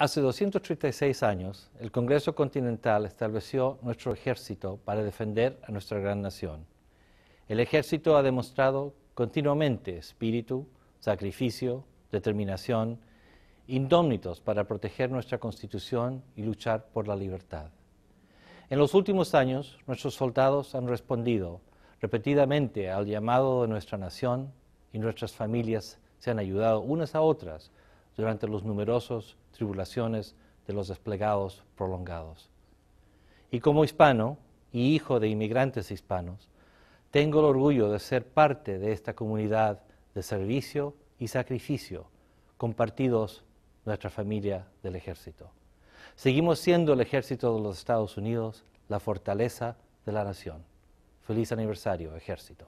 Hace 236 años, el Congreso Continental estableció nuestro ejército para defender a nuestra gran nación. El ejército ha demostrado continuamente espíritu, sacrificio, determinación, indómitos para proteger nuestra constitución y luchar por la libertad. En los últimos años, nuestros soldados han respondido repetidamente al llamado de nuestra nación y nuestras familias se han ayudado unas a otras durante los numerosos tribulaciones de los desplegados prolongados. Y como hispano y hijo de inmigrantes hispanos, tengo el orgullo de ser parte de esta comunidad de servicio y sacrificio compartidos nuestra familia del ejército. Seguimos siendo el ejército de los Estados Unidos, la fortaleza de la nación. Feliz aniversario, ejército.